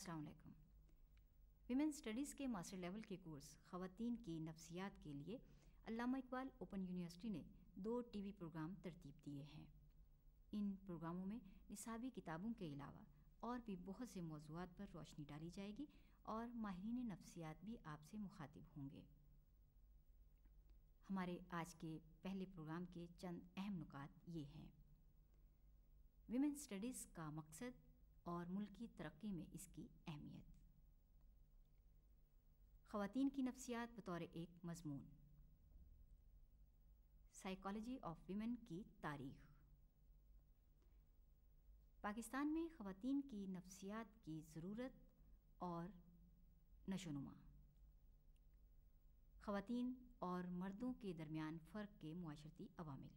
السلام علیکم۔ Women studies کے ماسٹر لیول کے کورس خواتین کی نفسیات کے لیے علامہ اقبال اوپن یونیورسٹی نے دو ٹی وی پروگرام ترتیب دیے ہیں۔ ان پروگراموں میں نصابی کتابوں کے علاوہ اور بھی بہت سے موضوعات پر روشنی ڈالی جائے گی اور ماہرین نفسیات بھی آپ سے مخاطب ہوں گے۔ ہمارے آج کے پہلے پروگرام کے چند اہم نکات یہ ہیں۔ ویمن اسٹڈیز کا مقصد اور ملکی ترقی میں اس کی اہمیت۔ خواتین کی نفسیات بطور ایک مضمون۔ سائیکالوجی آف ویمن کی تاریخ۔ پاکستان میں خواتین کی نفسیات کی ضرورت اور نشو نما خواتین اور مردوں کے درمیان فرق کے معاشرتی عوامل۔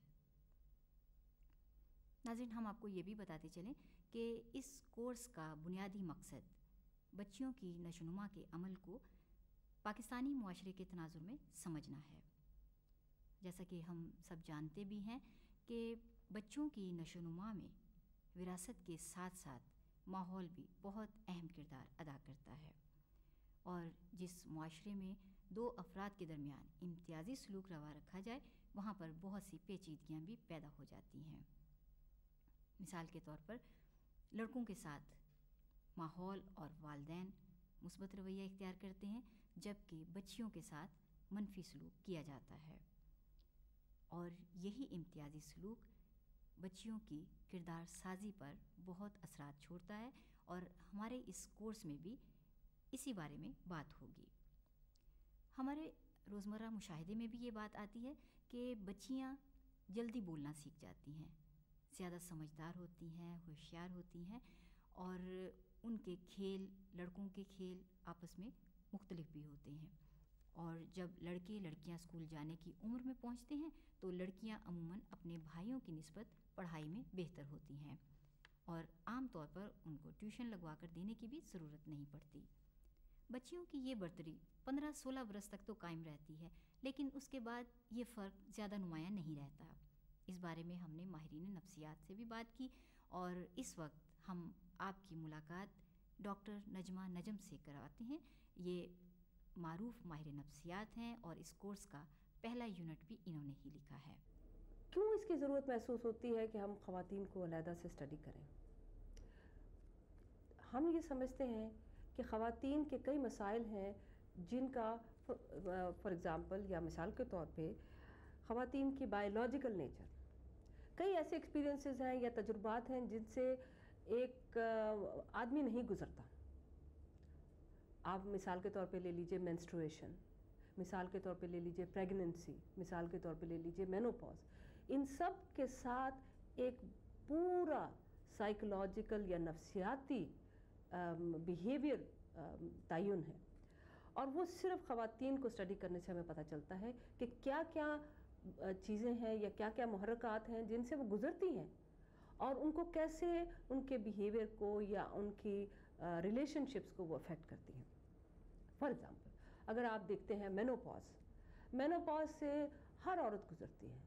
ناظرین، ہم آپ کو یہ بھی بتاتے چلیں کہ اس کورس کا بنیادی مقصد بچیوں کی نشو نما کے عمل کو پاکستانی معاشرے کے تناظر میں سمجھنا ہے۔ جیسا کہ ہم سب جانتے بھی ہیں کہ بچوں کی نشو نما میں وراثت کے ساتھ ساتھ ماحول بھی بہت اہم کردار ادا کرتا ہے اور جس معاشرے میں دو افراد کے درمیان امتیازی سلوک روا رکھا جائے، وہاں پر بہت سی پیچیدگیاں بھی پیدا ہو جاتی ہیں۔ مثال کے طور پر لڑکوں کے ساتھ ماحول اور والدین مثبت رویہ اختیار کرتے ہیں جبکہ بچیوں کے ساتھ منفی سلوک کیا جاتا ہے۔ اور یہی امتیازی سلوک بچیوں کی کردار سازی پر بہت اثرات چھوڑتا ہے اور ہمارے اس کورس میں بھی اسی بارے میں بات ہوگی۔ ہمارے روزمرہ مشاہدے میں بھی یہ بات آتی ہے کہ بچیاں جلدی بولنا سیکھ جاتی ہیں۔ زیادہ سمجھدار ہوتی ہیں، ہوشیار ہوتی ہیں اور ان کے کھیل، لڑکوں کے کھیل آپس میں مختلف بھی ہوتے ہیں۔ اور جب لڑکے لڑکیاں اسکول جانے کی عمر میں پہنچتے ہیں تو لڑکیاں عموماً اپنے بھائیوں کی نسبت پڑھائی میں بہتر ہوتی ہیں اور عام طور پر ان کو ٹیوشن لگوا کر دینے کی بھی ضرورت نہیں پڑتی۔ بچیوں کی یہ برتری پندرہ سولہ برس تک تو قائم رہتی ہے، لیکن اس کے بعد یہ فرق زیادہ نمایاں نہیں رہتا۔ اس بارے میں ہم نے ماہرین نفسیات سے بھی بات کی اور اس وقت ہم آپ کی ملاقات ڈاکٹر نجمہ نجم سے کرواتے ہیں۔ یہ معروف ماہر نفسیات ہیں اور اس کورس کا پہلا یونٹ بھی انہوں نے ہی لکھا ہے۔ کیوں اس کی ضرورت محسوس ہوتی ہے کہ ہم خواتین کو علیحدہ سے اسٹڈی کریں؟ ہم یہ سمجھتے ہیں کہ خواتین کے کئی مسائل ہیں جن کا فار ایگزامپل یا مثال کے طور پہ خواتین کی بایولوجیکل نیچر کئی ایسے ایکسپیرینسز ہیں یا تجربات ہیں جن سے ایک آدمی نہیں گزرتا۔ آپ مثال کے طور پہ لے لیجیے مینسٹرویشن مثال کے طور پہ لے لیجیے پریگننسی مثال کے طور پہ لے لیجیے مینوپوز ان سب کے ساتھ ایک پورا سائیکولوجیکل یا نفسیاتی بیہیویئر تعین ہے۔ اور وہ صرف خواتین کو اسٹڈی کرنے سے ہمیں پتہ چلتا ہے کہ کیا کیا چیزیں ہیں یا کیا کیا محرکات ہیں جن سے وہ گزرتی ہیں، اور ان کو کیسے ان کے بیہیویئر کو یا ان کی ریلیشن شپس کو وہ افیکٹ کرتی ہیں۔ فار ایگزامپل اگر آپ دیکھتے ہیں مینوپاز مینوپاز سے ہر عورت گزرتی ہے۔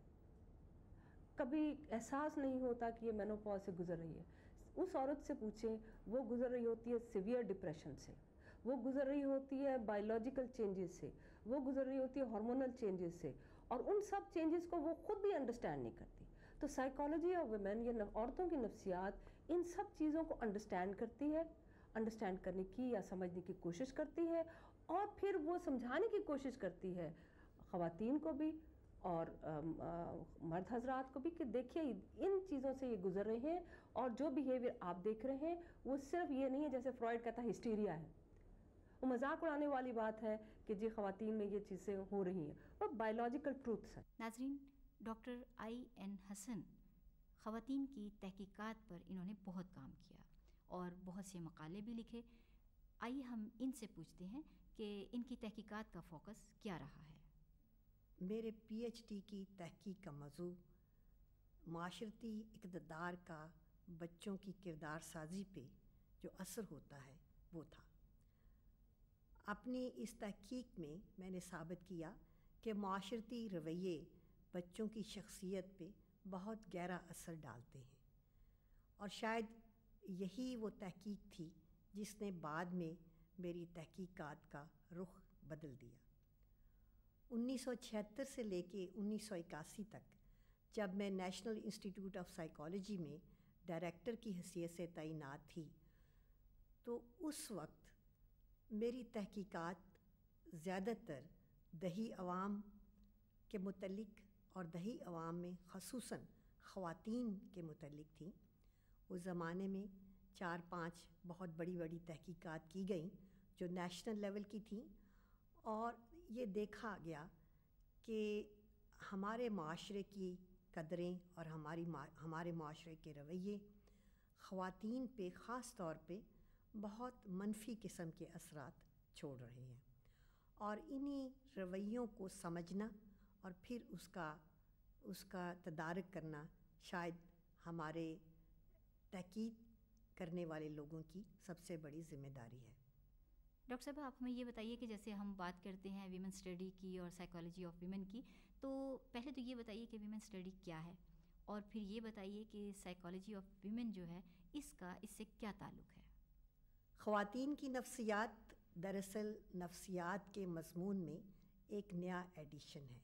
کبھی احساس نہیں ہوتا کہ یہ مینوپاز سے گزر رہی ہے۔ اس عورت سے پوچھیں، وہ گزر رہی ہوتی ہے سیویئر ڈپریشن سے، وہ گزر رہی ہوتی ہے بایولوجیکل چینجز سے وہ گزر رہی ہوتی ہے ہارمونل چینجز سے اور ان سب چینجز کو وہ خود بھی انڈرسٹینڈ نہیں کرتی۔ تو سائیکالوجی آف ویمن یا عورتوں کی نفسیات ان سب چیزوں کو انڈرسٹینڈ کرتی ہے انڈرسٹینڈ کرنے کی یا سمجھنے کی کوشش کرتی ہے اور پھر وہ سمجھانے کی کوشش کرتی ہے خواتین کو بھی اور مرد حضرات کو بھی کہ دیکھیے ان چیزوں سے یہ گزر رہے ہیں اور جو بیہیویئر آپ دیکھ رہے ہیں وہ صرف یہ نہیں ہے جیسے فرائڈ کہتا ہے ہسٹیریا ہے۔ وہ مذاق اڑانے والی بات ہے کہ جی خواتین میں یہ چیزیں ہو رہی ہیں۔ وہ بایولوجیکل ٹروتھس ہیں۔ ناظرین ڈاکٹر آئی این حسن خواتین کی تحقیقات پر انہوں نے بہت کام کیا اور بہت سے مقالے بھی لکھے۔ آئیے ہم ان سے پوچھتے ہیں کہ ان کی تحقیقات کا فوکس کیا رہا ہے۔ میرے پی ایچ ڈی کی تحقیق کا موضوع معاشرتی اقتدار کا بچوں کی کردار سازی پہ جو اثر ہوتا ہے وہ تھا۔ اپنی اس تحقیق میں میں نے ثابت کیا کہ معاشرتی رویے بچوں کی شخصیت پہ بہت گہرا اثر ڈالتے ہیں۔ اور شاید یہی وہ تحقیق تھی جس نے بعد میں میری تحقیقات کا رخ بدل دیا۔ انیس سو چھہتر سے لے کے انیس سو اکاسی تک جب میں نیشنل انسٹیٹیوٹ آف سائیکالوجی میں ڈائریکٹر کی حیثیت سے تعینات تھی تو اس وقت میری تحقیقات زیادہ تر دہی عوام کے متعلق اور دہی عوام میں خصوصاً خواتین کے متعلق تھیں۔ اس زمانے میں چار پانچ بہت بڑی بڑی تحقیقات کی گئیں جو نیشنل لیول کی تھیں اور یہ دیکھا گیا کہ ہمارے معاشرے کی قدریں اور ہماری ہمارے معاشرے کے رویے خواتین پہ خاص طور پہ بہت منفی قسم کے اثرات چھوڑ رہے ہیں۔ اور انہی رویوں کو سمجھنا اور پھر اس کا اس کا تدارک کرنا شاید ہمارے تحقیق کرنے والے لوگوں کی سب سے بڑی ذمہ داری ہے۔ ڈاکٹر صاحب، آپ ہمیں یہ بتائیے کہ جیسے ہم بات کرتے ہیں ویمن اسٹڈی کی اور سائیکالوجی آف ویمن کی، تو پہلے تو یہ بتائیے کہ ویمن اسٹڈی کیا ہے؟ اور پھر یہ بتائیے کہ سائیکالوجی آف ویمن جو ہے، اس کا، اس سے کیا تعلق ہے؟ خواتین کی نفسیات دراصل نفسیات کے مضمون میں ایک نیا ایڈیشن ہے۔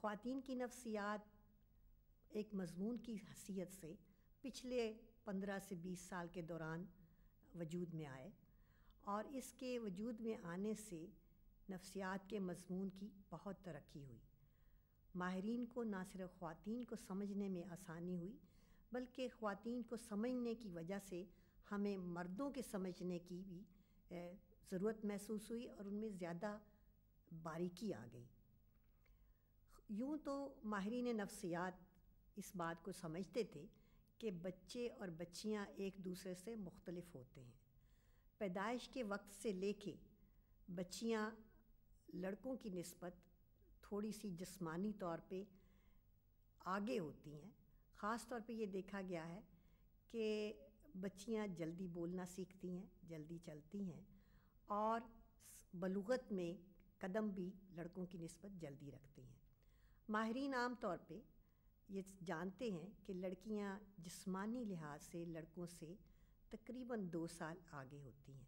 خواتین کی نفسیات ایک مضمون کی حیثیت سے پچھلے پندرہ سے بیس سال کے دوران وجود میں آئے اور اس کے وجود میں آنے سے نفسیات کے مضمون کی بہت ترقی ہوئی۔ ماہرین کو نہ صرف خواتین کو سمجھنے میں آسانی ہوئی، بلکہ خواتین کو سمجھنے کی وجہ سے ہمیں مردوں کے سمجھنے کی بھی ضرورت محسوس ہوئی اور ان میں زیادہ باریکی آ گئی۔ یوں تو ماہرین نفسیات اس بات کو سمجھتے تھے کہ بچے اور بچیاں ایک دوسرے سے مختلف ہوتے ہیں۔ پیدائش کے وقت سے لے کے بچیاں لڑکوں کی نسبت تھوڑی سی جسمانی طور پہ آگے ہوتی ہیں۔ خاص طور پہ یہ دیکھا گیا ہے کہ بچیاں جلدی بولنا سیکھتی ہیں، جلدی چلتی ہیں، اور بلوغت میں قدم بھی لڑکوں کی نسبت جلدی رکھتی ہیں۔ ماہرین عام طور پہ یہ جانتے ہیں کہ لڑکیاں جسمانی لحاظ سے لڑکوں سے تقریباً دو سال آگے ہوتی ہیں۔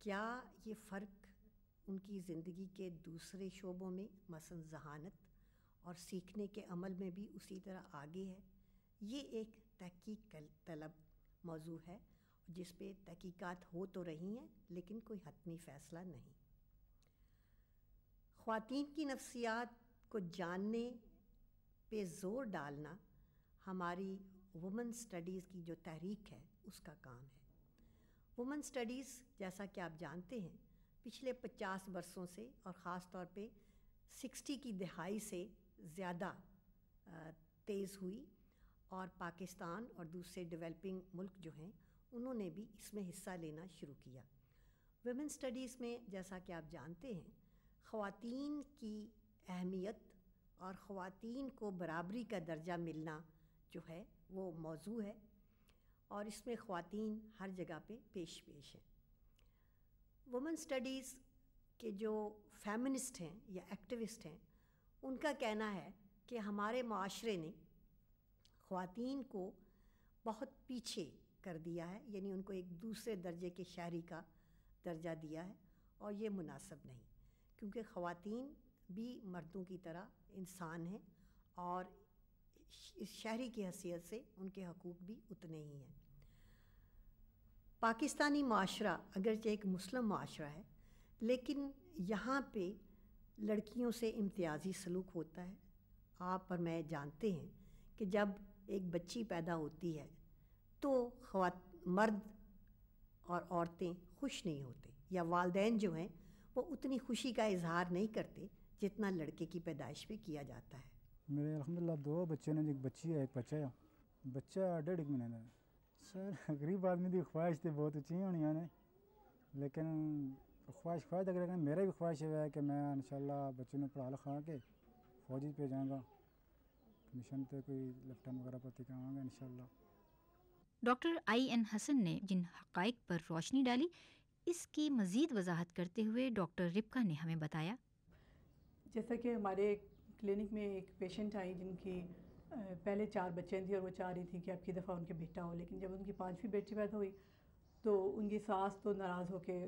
کیا یہ فرق ان کی زندگی کے دوسرے شعبوں میں مثلاً ذہانت اور سیکھنے کے عمل میں بھی اسی طرح آگے ہے؟ یہ ایک تحقیق طلب موضوع ہے، جس پہ تحقیقات ہو تو رہی ہیں، لیکن کوئی حتمی فیصلہ نہیں۔ خواتین کی نفسیات کو جاننے پہ زور ڈالنا ہماری وومن اسٹڈیز کی جو تحریک ہے، اس کا کام ہے۔ وومن اسٹڈیز جیسا کہ آپ جانتے ہیں، پچھلے پچاس برسوں سے اور خاص طور پہ سکسٹی کی دہائی سے زیادہ تیز ہوئی۔ اور پاکستان اور دوسرے ڈیولپنگ ملک جو ہیں، انہوں نے بھی اس میں حصہ لینا شروع کیا۔ ویمن اسٹڈیز میں جیسا کہ آپ جانتے ہیں، خواتین کی اہمیت اور خواتین کو برابری کا درجہ ملنا جو ہے، وہ موضوع ہے۔ اور اس میں خواتین ہر جگہ پہ پیش پیش ہیں۔ وومن اسٹڈیز کے جو فیمنسٹ ہیں یا ایکٹیوسٹ ہیں، ان کا کہنا ہے کہ ہمارے معاشرے نے خواتین کو بہت پیچھے کر دیا ہے یعنی ان کو ایک دوسرے درجے کے شہری کا درجہ دیا ہے، اور یہ مناسب نہیں۔ کیونکہ خواتین بھی مردوں کی طرح انسان ہیں، اور اس شہری کی حیثیت سے ان کے حقوق بھی اتنے ہی ہیں۔ پاکستانی معاشرہ اگرچہ ایک مسلم معاشرہ ہے، لیکن یہاں پہ لڑکیوں سے امتیازی سلوک ہوتا ہے۔ آپ اور میں جانتے ہیں کہ جب ایک بچی پیدا ہوتی ہے، تو خوات، مرد اور عورتیں خوش نہیں ہوتے یا والدین جو ہیں، وہ اتنی خوشی کا اظہار نہیں کرتے جتنا لڑکے کی پیدائش پہ کیا جاتا ہے۔ میرے الحمد للہ دو بچے نے، ایک بچی ہے، ایک بچہ ہے۔ بچہ ڈیڑھ ایک مہینے کا سر، غریب آدمی کی خواہش تو بہت اچھی ہونی نے۔ لیکن خواہش خواہش اگر میرا بھی خواہش ہے کہ میں ان شاء اللہ بچے نے پڑھا لکھا کے فوجی پہ جاؤں گا۔ مشن پہ کوئی لیفٹن وغیرہ پہ آؤں گا ان شاء اللہ ڈاکٹر آئی این حسن نے جن حقائق پر روشنی ڈالی اس کی مزید وضاحت کرتے ہوئے ڈاکٹر ربکا نے ہمیں بتایا۔ جیسا کہ ہمارے کلینک میں ایک پیشنٹ آئی جن کی پہلے چار بچے تھیں اور وہ چاہ رہی تھی کہ اب کی دفعہ ان کے بیٹا ہو لیکن جب ان کی پانچویں بیٹی پیدا ہوئی تو ان کی ساس تو ناراض ہو کے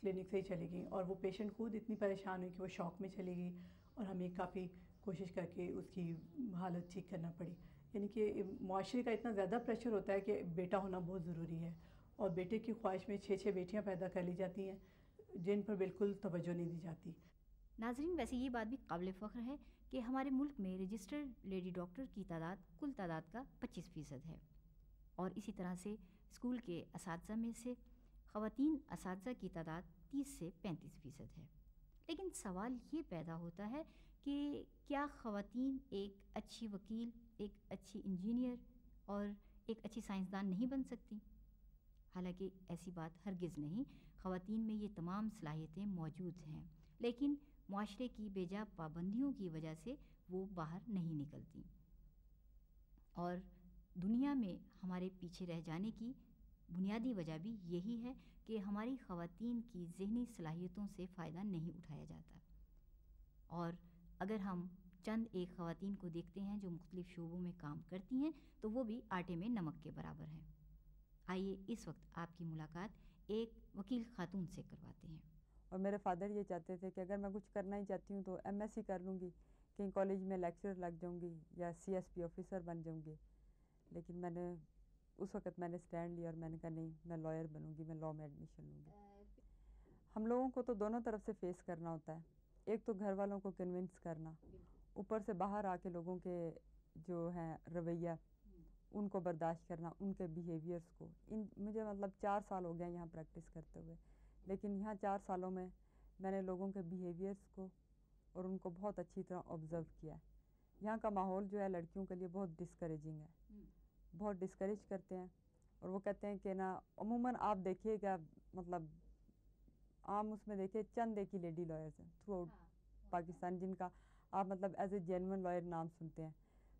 کلینک سے ہی چلے گئی اور وہ پیشنٹ خود اتنی پریشان ہوئی کہ وہ شوق میں چلے گئی اور ہمیں کافی کوشش کر کے اس کی حالت ٹھیک کرنا پڑی۔ یعنی کہ معاشرے کا اتنا زیادہ پریشر ہوتا ہے کہ بیٹا ہونا بہت ضروری ہے اور بیٹے کی خواہش میں چھ چھ بیٹیاں پیدا کر لی جاتی ہیں، جن پر بالکل توجہ نہیں دی جاتی۔ ناظرین، ویسے یہ بات بھی قابل فخر ہے کہ ہمارے ملک میں رجسٹرڈ لیڈی ڈاکٹر کی تعداد، کل تعداد کا پچیس فیصد ہے۔ اور اسی طرح سے اسکول کے اساتذہ میں سے خواتین اساتذہ کی تعداد تیس سے پینتیس فیصد ہے۔ لیکن سوال یہ پیدا ہوتا ہے کہ کیا خواتین ایک اچھی وکیل، ایک اچھی انجینئر اور ایک اچھی سائنسدان نہیں بن سکتی؟ حالانکہ ایسی بات ہرگز نہیں، خواتین میں یہ تمام صلاحیتیں موجود ہیں، لیکن معاشرے کی بے جا پابندیوں کی وجہ سے وہ باہر نہیں نکلتی۔ اور دنیا میں ہمارے پیچھے رہ جانے کی بنیادی وجہ بھی یہی ہے کہ ہماری خواتین کی ذہنی صلاحیتوں سے فائدہ نہیں اٹھایا جاتا۔ اور اگر ہم چند ایک خواتین کو دیکھتے ہیں جو مختلف شعبوں میں کام کرتی ہیں، تو وہ بھی آٹے میں نمک کے برابر ہیں۔ آئیے اس وقت آپ کی ملاقات ایک وکیل خاتون سے کرواتے ہیں۔ اور میرے فادر یہ چاہتے تھے کہ اگر میں کچھ کرنا ہی چاہتی ہوں تو ایم ایس سی کر لوں گی، کہیں کالج میں لیکچر لگ جاؤں گی یا سی ایس پی آفیسر بن جاؤں گی۔ لیکن میں نے اس وقت میں نے اسٹینڈ لیا اور میں نے کہا نہیں، میں لائر بنوں گی، میں لاء میں ایڈمیشن لوں گی۔ ہم لوگوں کو تو دونوں طرف سے فیس کرنا ہوتا ہے۔ ایک تو گھر والوں کو کنونس کرنا، اوپر سے باہر آ کے لوگوں کے جو ہیں رویہ، ان کو برداشت کرنا، ان کے بیہیویئرس کو۔ ان، مجھے مطلب چار سال ہو گئے یہاں پریکٹس کرتے ہوئے۔ لیکن یہاں چار سالوں میں میں نے لوگوں کے بیہیویئرس کو اور ان کو بہت اچھی طرح آبزرو کیا۔ ہے یہاں کا ماحول جو ہے لڑکیوں کے لیے بہت ڈسکریجنگ ہے۔ بہت ڈسکریج کرتے ہیں اور وہ کہتے ہیں کہ نا، عموماً آپ دیکھیے گا مطلب عام اس میں دیکھیے چند ایک ہی لیڈی لائرز ہیں تھرو آؤٹ پاکستان جن کا آپ مطلب ایز اے جینون لائر نام سنتے ہیں۔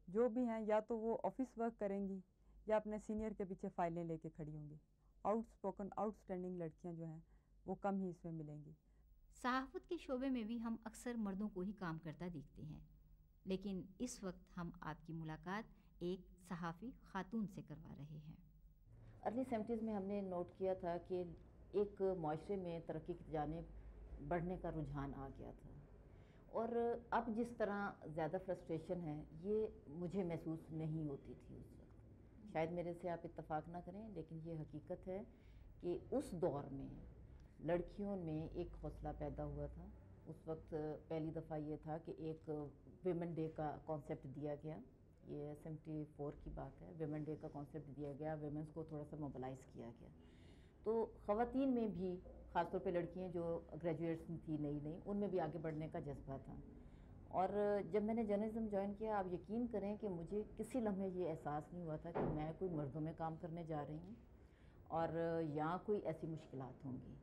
جو بھی ہیں یا تو وہ آفس ورک کریں گی یا اپنے سینئر کے پیچھے فائلیں لے کے کھڑی ہوں گی۔ آؤٹ اسپوکن آؤٹ اسٹینڈنگ لڑکیاں جو ہیں وہ کم ہی اس میں ملیں گی۔ صحافت کے شعبے میں بھی ہم اکثر مردوں کو ہی کام کرتا دیکھتے ہیں۔ لیکن اس وقت ہم آپ کی ملاقات ایک صحافی خاتون سے کروا رہے ہیں۔ ارلی سیونٹیز میں ہم نے نوٹ کیا تھا کہ ایک معاشرے میں ترقی کی جانب بڑھنے کا رجحان آ گیا تھا۔ اور اب جس طرح زیادہ فرسٹریشن ہے، یہ مجھے محسوس نہیں ہوتی تھی اس وقت۔ شاید میرے سے آپ اتفاق نہ کریں، لیکن یہ حقیقت ہے کہ اس دور میں لڑکیوں میں ایک حوصلہ پیدا ہوا تھا۔ اس وقت پہلی دفعہ یہ تھا کہ ایک ویمن ڈے کا کانسیپٹ دیا گیا۔ یہ سیونٹی فور کی بات ہے۔ ویمن ڈے کا کانسیپٹ دیا گیا۔ ویمنس کو تھوڑا سا موبلائز کیا گیا۔ تو خواتین میں بھی خاص طور پہ لڑکیاں جو گریجویٹس تھی نئی نئی، ان میں بھی آگے بڑھنے کا جذبہ تھا۔ اور جب میں نے جرنلزم جوائن کیا، آپ یقین کریں کہ مجھے کسی لمحے یہ احساس نہیں ہوا تھا کہ میں کوئی مردوں میں کام کرنے جا رہی ہوں اور یہاں کوئی ایسی مشکلات ہوں گی۔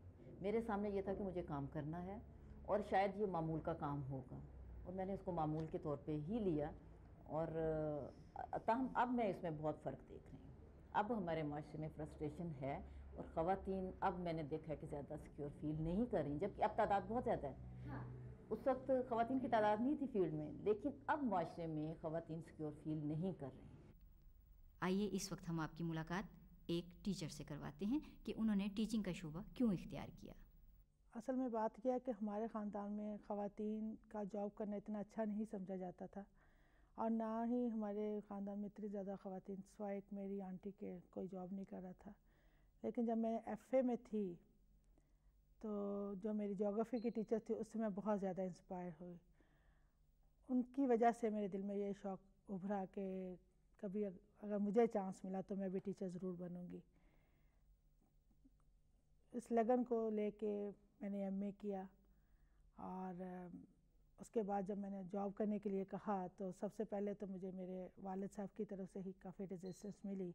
میرے سامنے یہ تھا کہ مجھے کام کرنا ہے اور شاید یہ معمول کا کام ہوگا۔ اور میں نے اس کو معمول کے طور پہ ہی لیا اور تاہم، اب میں اس میں بہت فرق دیکھ رہی ہوں۔ اب ہمارے معاشرے میں فرسٹریشن ہے۔ اور خواتین اب میں نے دیکھا کہ زیادہ سیکیور فیل نہیں کر رہی جبکہ اب تعداد بہت زیادہ ہے۔ ہاں۔ اس وقت خواتین کی تعداد نہیں تھی فیلڈ میں لیکن اب معاشرے میں خواتین سیکیور فیل نہیں کر رہی۔ آئیے اس وقت ہم آپ کی ملاقات ایک ٹیچر سے کرواتے ہیں کہ انہوں نے ٹیچنگ کا شعبہ کیوں اختیار کیا۔ اصل میں بات کیا ہے کہ ہمارے خاندان میں خواتین کا جاب کرنا اتنا اچھا نہیں سمجھا جاتا تھا۔ اور نہ ہی ہمارے خاندان میں اتنی زیادہ خواتین سوائے ایک میری آنٹی کے کوئی جاب نہیں کر رہا تھا۔ لیکن جب میں ایف اے میں تھی تو جو میری جغرافی کی ٹیچر تھی، اس سے میں بہت زیادہ انسپائر ہوئی۔ ان کی وجہ سے میرے دل میں یہ شوق ابھرا کہ کبھی اگر مجھے چانس ملا تو میں بھی ٹیچر ضرور بنوں گی۔ اس لگن کو لے کے میں نے ایم اے کیا اور اس کے بعد جب میں نے جاب کرنے کے لیے کہا تو سب سے پہلے تو مجھے میرے والد صاحب کی طرف سے ہی کافی ریزسٹنس ملی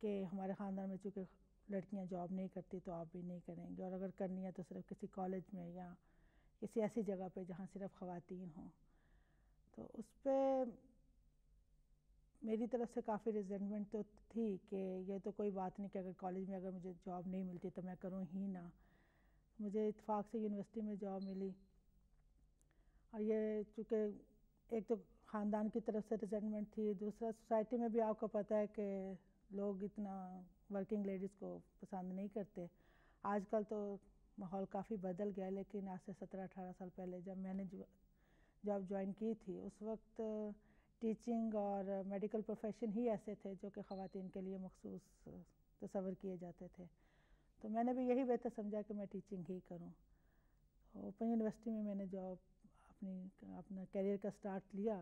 کہ ہمارے خاندان میں چونکہ لڑکیاں جاب نہیں کرتی تو آپ بھی نہیں کریں گے اور اگر کرنی ہے تو صرف کسی کالج میں یا کسی ایسی جگہ پہ جہاں صرف خواتین ہوں۔ تو اس پہ میری طرف سے کافی ریزنٹمنٹ تو تھی کہ یہ تو کوئی بات نہیں کہ اگر کالج میں اگر مجھے جاب نہیں ملتی تو میں کروں ہی نہ۔ مجھے اتفاق سے یونیورسٹی میں جاب ملی۔ اور یہ چونکہ ایک تو خاندان کی طرف سے ریزنٹمنٹ تھی، دوسرا سوسائٹی میں بھی آپ کو پتہ ہے کہ لوگ اتنا ورکنگ لیڈیز کو پسند نہیں کرتے۔ آج کل تو ماحول کافی بدل گیا لیکن آج سے سترہ اٹھارہ سال پہلے جب میں نے جاب جوائن کی تھی، اس وقت ٹیچنگ اور میڈیکل پروفیشن ہی ایسے تھے جو کہ خواتین کے لیے مخصوص تصور کیے جاتے تھے۔ تو میں نے بھی یہی بہتر سمجھا کہ میں ٹیچنگ ہی کروں۔ اوپن یونیورسٹی میں میں نے جاب اپنی اپنا کیریئر کا سٹارٹ لیا۔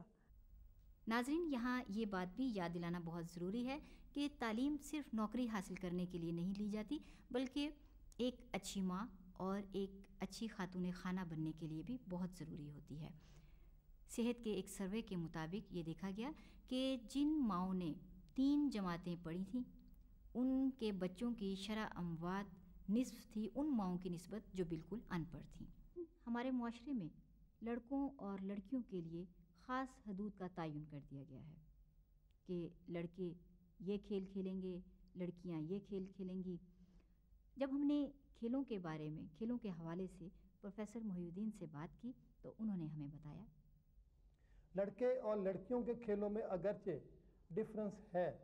ناظرین، یہاں یہ بات بھی یاد دلانا بہت ضروری ہے کہ تعلیم صرف نوکری حاصل کرنے کے لیے نہیں لی جاتی، بلکہ ایک اچھی ماں اور ایک اچھی خاتون خانہ بننے کے لیے بھی بہت ضروری ہوتی ہے۔ صحت کے ایک سروے کے مطابق یہ دیکھا گیا کہ جن ماؤں نے تین جماعتیں پڑھی تھیں، ان کے بچوں کی شرح اموات نصف تھی، ان ماؤں کی نسبت جو بالکل ان پڑھ تھیں۔ ہمارے معاشرے میں لڑکوں اور لڑکیوں کے لیے خاص حدود کا تعین کر دیا گیا ہے کہ لڑکے یہ کھیل کھیلیں گے، لڑکیاں یہ کھیل کھیلیں گی۔ جب ہم نے کھیلوں کے بارے میں، کھیلوں کے حوالے سے پروفیسر محی الدین سے بات کی تو انہوں نے ہمیں بتایا۔ لڑکے اور لڑکیوں کے کھیلوں میں اگرچہ ڈفرنس ہے،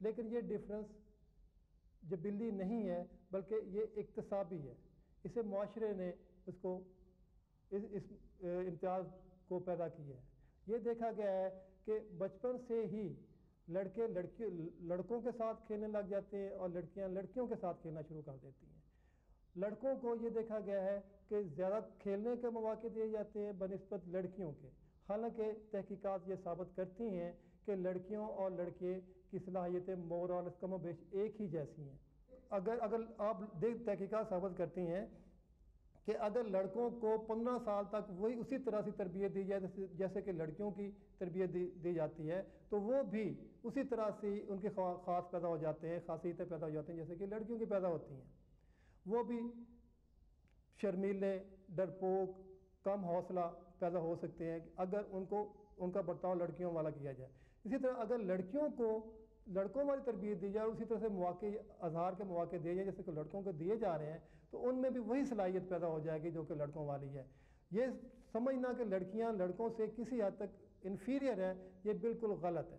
لیکن یہ ڈفرنس جبلی نہیں ہے، بلکہ یہ اقتصابی ہے۔ اسے معاشرے نے اس کو، اس اس، امتیاز کو پیدا کیا ہے۔ یہ دیکھا گیا ہے کہ بچپن سے ہی لڑکے لڑکی لڑکوں کے ساتھ کھیلنے لگ جاتے ہیں اور لڑکیاں لڑکیوں کے ساتھ کھیلنا شروع کر دیتی ہیں۔ لڑکوں کو یہ دیکھا گیا ہے کہ زیادہ کھیلنے کے مواقع دیے جاتے ہیں بنسبت لڑکیوں کے۔ حالانکہ تحقیقات یہ ثابت کرتی ہیں کہ لڑکیوں اور لڑکے کی صلاحیتیں مور اور کم و بیش ایک ہی جیسی ہیں۔ اگر اگر آپ دیکھ تحقیقات ثابت کرتی ہیں کہ اگر لڑکوں کو پندرہ سال تک وہی اسی طرح سے تربیت دی جائے، جیسے کہ لڑکیوں کی تربیت دی دی جاتی ہے، تو وہ بھی اسی طرح سے ان کے خاص پیدا ہو جاتے ہیں، خاصیتیں پیدا ہو جاتی ہیں، جیسے کہ لڑکیوں کی پیدا ہوتی ہیں۔ وہ بھی شرمیلے، ڈرپوک، کم حوصلہ پیدا ہو سکتے ہیں اگر ان کو، ان کا برتاؤ لڑکیوں والا کیا جائے۔ اسی طرح اگر لڑکیوں کو لڑکوں والی تربیت دی جائے اور اسی طرح سے مواقع، اظہار کے مواقع دیے جائیں، جیسے کہ لڑکوں کو دیے جا رہے ہیں تو ان میں بھی وہی صلاحیت پیدا ہو جائے گی جو کہ لڑکوں والی ہے۔ یہ سمجھنا کہ لڑکیاں لڑکوں سے کسی حد تک انفیریئر ہیں یہ بالکل غلط ہے۔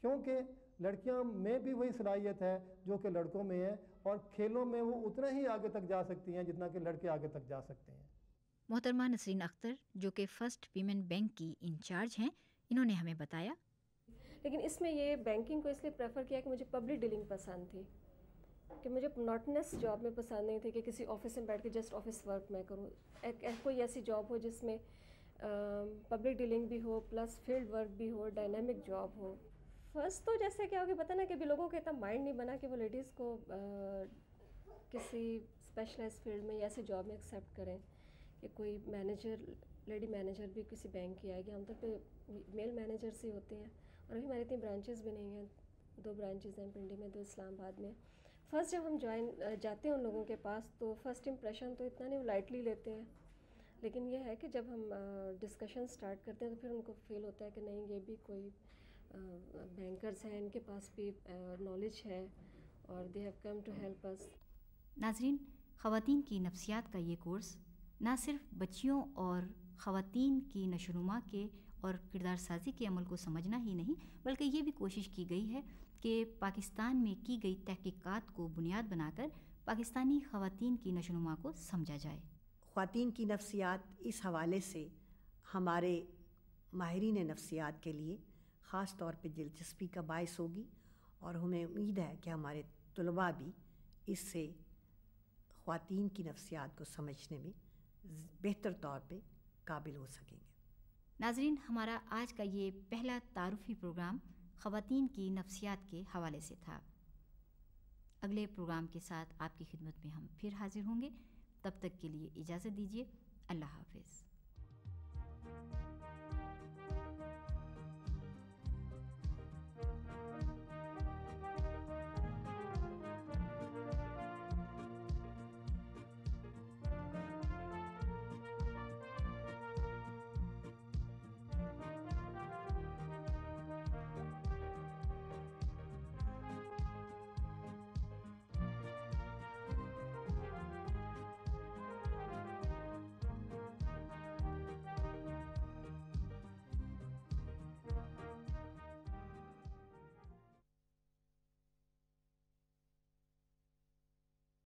کیونکہ لڑکیاں میں بھی وہی صلاحیت ہے جو کہ لڑکوں میں ہے اور کھیلوں میں وہ اتنا ہی آگے تک جا سکتی ہیں جتنا کہ لڑکے آگے تک جا سکتے ہیں۔ محترمہ نسرین اختر جو کہ فرسٹ ویمن بینک کی انچارج ہیں انہوں نے ہمیں بتایا۔ لیکن اس میں یہ بینکنگ کو اس لیے پریفر کیا کہ مجھے پبلک ڈیلنگ پسند تھی۔ کہ مجھے ناٹنس جاب میں پسند نہیں تھی کہ کسی آفس میں بیٹھ کے جسٹ آفس ورک میں کروں۔ ایک کوئی ایسی جاب ہو جس میں پبلک ڈیلنگ بھی ہو پلس فیلڈ ورک بھی ہو ڈائنامک جاب ہو۔ فرسٹ تو جیسے کیا ہوگی پتہ نا کہ ابھی لوگوں کا اتنا مائنڈ نہیں بنا کہ وہ لیڈیز کو کسی اسپیشلائز فیلڈ میں یا ایسی جاب میں ایکسیپٹ کریں کہ کوئی مینیجر لیڈی مینیجر بھی کسی بینک کی آئے گی۔ عام طور پہ میل مینیجرس ہی ہوتے ہیں اور ابھی ہماری اتنی برانچز بھی نہیں ہیں۔ دو برانچز ہیں پنڈی میں، دو اسلام آباد میں۔ فرسٹ جب ہم جوائن جاتے ہیں ان لوگوں کے پاس تو فرسٹ امپریشن تو اتنا نہیں، وہ لائٹلی لیتے ہیں۔ لیکن یہ ہے کہ جب ہم ڈسکشن سٹارٹ کرتے ہیں تو پھر ان کو فیل ہوتا ہے کہ نہیں، یہ بھی کوئی بینکرز ہیں، ان کے پاس بھی نالج ہے اور they have come to help us ناظرین، خواتین کی نفسیات کا یہ کورس نہ صرف بچیوں اور خواتین کی نشوونما کے اور کردار سازی کے عمل کو سمجھنا ہی نہیں، بلکہ یہ بھی کوشش کی گئی ہے کہ پاکستان میں کی گئی تحقیقات کو بنیاد بنا کر پاکستانی خواتین کی نشوونما کو سمجھا جائے۔ خواتین کی نفسیات اس حوالے سے ہمارے ماہرین نفسیات کے لیے خاص طور پہ دلچسپی کا باعث ہوگی اور ہمیں امید ہے کہ ہمارے طلباء بھی اس سے خواتین کی نفسیات کو سمجھنے میں بہتر طور پہ قابل ہو سکیں گے۔ ناظرین ہمارا آج کا یہ پہلا تعارفی پروگرام خواتین کی نفسیات کے حوالے سے تھا۔ اگلے پروگرام کے ساتھ آپ کی خدمت میں ہم پھر حاضر ہوں گے۔ تب تک کے لیے اجازت دیجیے۔ اللہ حافظ۔